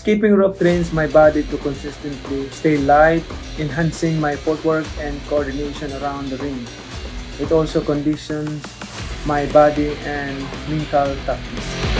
Skipping rope trains my body to consistently stay light, enhancing my footwork and coordination around the ring. It also conditions my body and mental toughness.